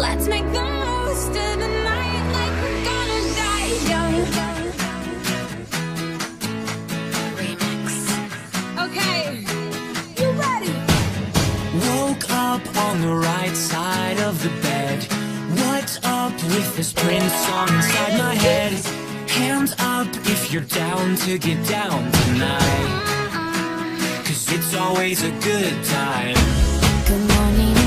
Let's make the most of the night like we're gonna die young. Remix. Okay, you ready? Woke up on the right side of the bed. What's up with this Prince song inside my head? Hands up if you're down to get down tonight. Cause it's always a good time. Good morning.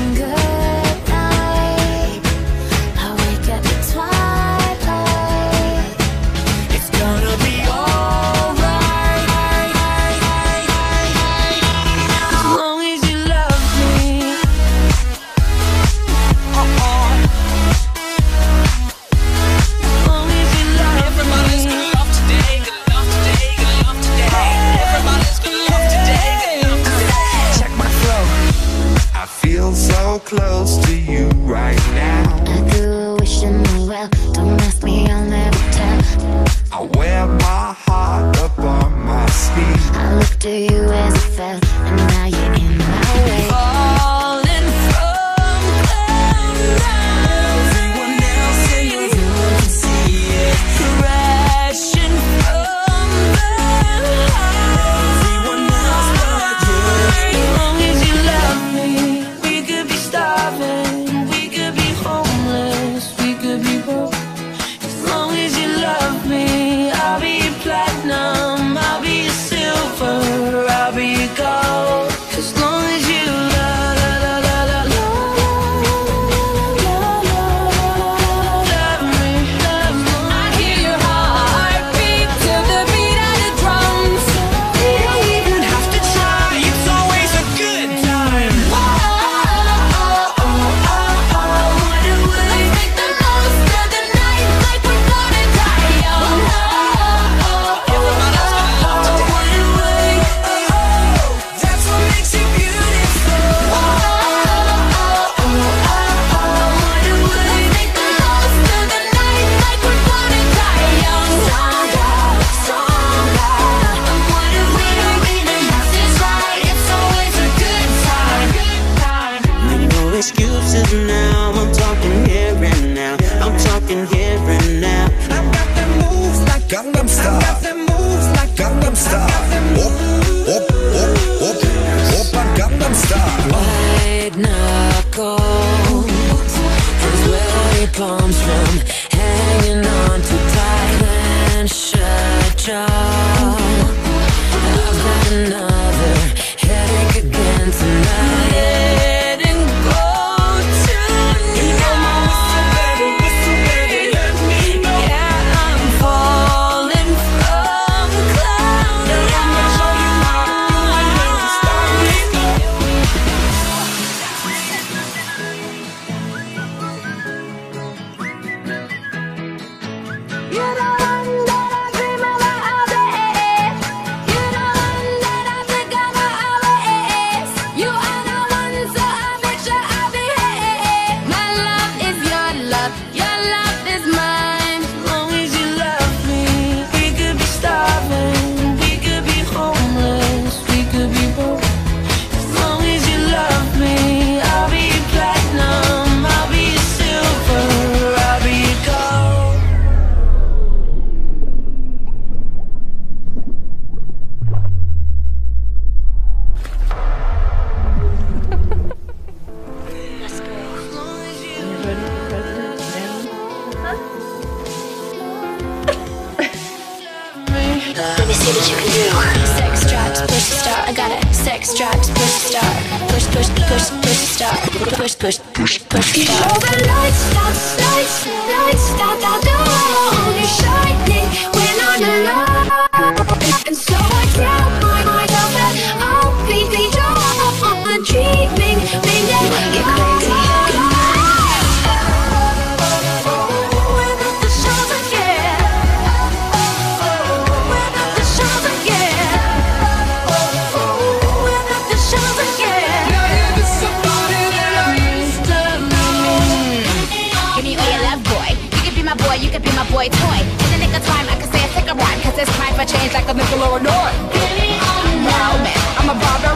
Excuses now. I'm talking here and now. I'm talking here and now. I got them moves like Gangnam Style. I got them moves like Gangnam Style. Op, op, op, op, op, Gangnam Style. White knuckles and sweaty palms from push start. I got it. Sex drives, push start. Push, push, push, push start. Push, push, push, push start. All the lights, lights, lights, lights, out the door. Only can be my boy toy. In the nick of time, I can say a sick rhyme. Cause it's time for change like a nickel or a noise. Wow, man, I'm a. I'm